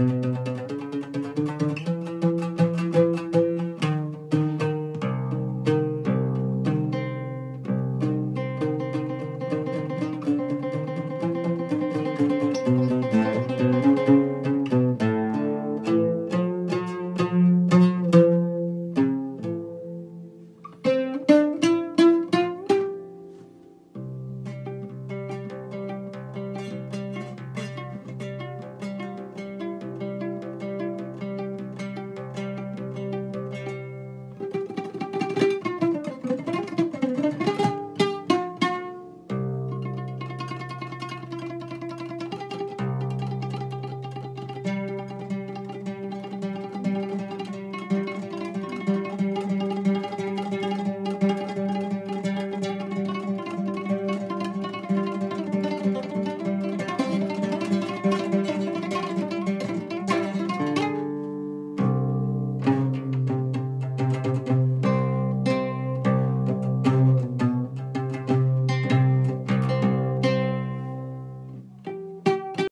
Música